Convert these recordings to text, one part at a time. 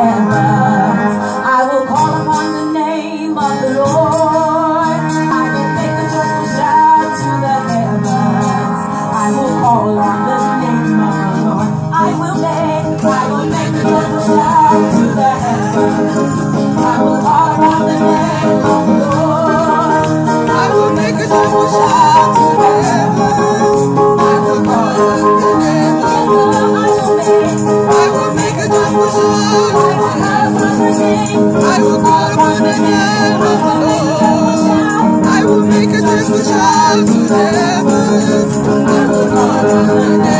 Amen. forever, forever,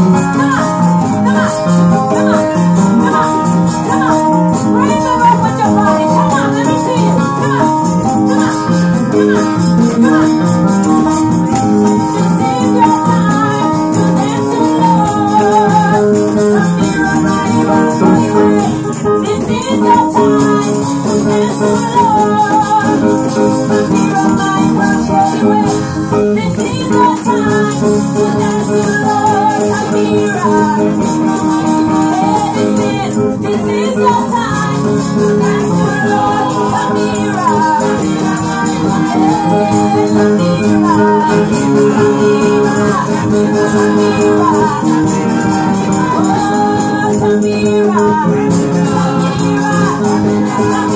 Oh, Samira, Samira, Samira,